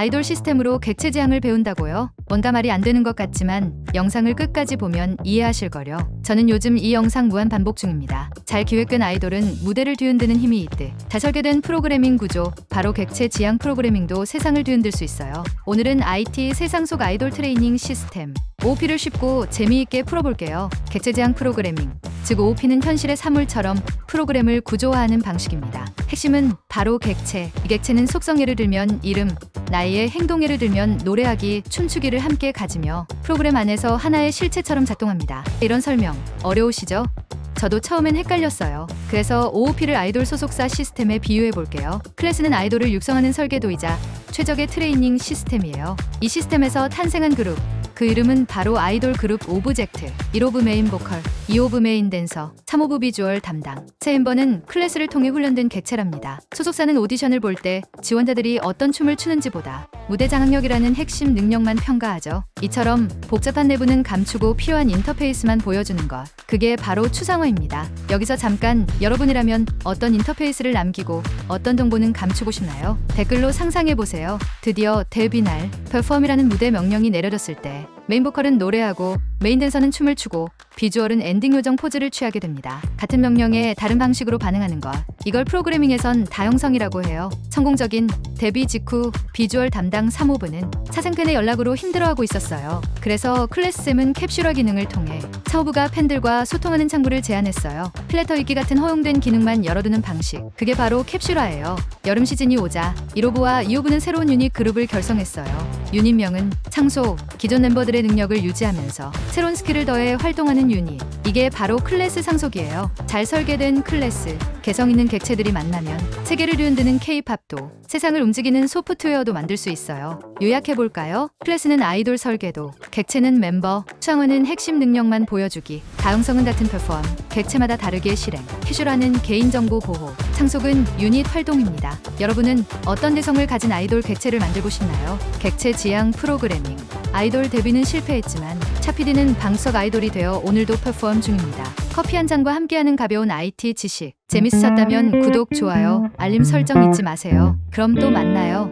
아이돌 시스템으로 객체 지향을 배운다고요? 뭔가 말이 안 되는 것 같지만 영상을 끝까지 보면 이해하실 거려. 저는 요즘 이 영상 무한 반복 중입니다. 잘 기획된 아이돌은 무대를 뒤흔드는 힘이 있듯 잘 설계된 프로그래밍 구조, 바로 객체 지향 프로그래밍도 세상을 뒤흔들 수 있어요. 오늘은 IT 세상 속 아이돌 트레이닝 시스템 OOP를 쉽고 재미있게 풀어볼게요. 객체 지향 프로그래밍, 즉 OOP는 현실의 사물처럼 프로그램을 구조화하는 방식입니다. 핵심은 바로 객체. 이 객체는 속성 예를 들면 이름, 나이에 행동 예를 들면 노래하기, 춤추기를 함께 가지며 프로그램 안에서 하나의 실체처럼 작동합니다. 이런 설명 어려우시죠? 저도 처음엔 헷갈렸어요. 그래서 OOP를 아이돌 소속사 시스템에 비유해 볼게요. 클래스는 아이돌을 육성하는 설계도이자 최적의 트레이닝 시스템이에요. 이 시스템에서 탄생한 그룹, 그 이름은 바로 아이돌 그룹 Object. 1호브 메인 보컬, 2호브 메인 댄서, 3호브 비주얼 담당. 세 멤버는 클래스를 통해 훈련된 객체랍니다. 소속사는 오디션을 볼 때 지원자들이 어떤 춤을 추는지보다 무대 장악력이라는 핵심 능력만 평가하죠. 이처럼 복잡한 내부는 감추고 필요한 인터페이스만 보여주는 것. 그게 바로 추상화입니다. 여기서 잠깐 여러분이라면 어떤 인터페이스를 남기고 어떤 정보는 감추고 싶나요? 댓글로 상상해 보세요. 드디어 데뷔 날 perform이라는 무대 명령이 내려졌을 때 메인 보컬은 노래하고 메인 댄서는 춤을 추고 비주얼은 엔딩 요정 포즈를 취하게 됩니다. 같은 명령에 다른 방식으로 반응하는 것. 이걸 프로그래밍에선 다형성이라고 해요. 성공적인 데뷔 직후 비주얼 담당 3호부는 사생팬의 연락으로 힘들어하고 있었어요. 그래서 클래스쌤은 캡슐화 기능을 통해 3호부가 팬들과 소통하는 창구를 제안했어요. 팬레터 읽기 같은 허용된 기능만 열어두는 방식. 그게 바로 캡슐화예요. 여름 시즌이 오자 1호부와 2호부는 새로운 유닛 그룹을 결성했어요. 유닛명은 창소, 기존 멤버들의 능력을 유지하면서 새로운 스킬을 더해 활동하는 유닛. 이게 바로 클래스 상속이에요. 잘 설계된 클래스, 개성 있는 객체들이 만나면 세계를 뒤흔드는 K-팝도 세상을 움직이는 소프트웨어도 만들 수 있어요. 요약해 볼까요? 클래스는 아이돌 설계도, 객체는 멤버, 추상은 핵심 능력만 보여주기, 다형성은 같은 perform, 객체마다 다르게 실행, 캡슐화는 개인정보 보호, 상속은 유닛 활동입니다. 여러분은 어떤 개성을 가진 아이돌 객체를 만들고 싶나요? 객체 지향 프로그래밍. 아이돌 데뷔는 실패했지만 차피디는 방석 아이돌이 되어 오늘도 퍼포먼 중입니다. 커피 한 잔과 함께하는 가벼운 IT 지식. 재밌으셨다면 구독, 좋아요, 알림 설정 잊지 마세요. 그럼 또 만나요.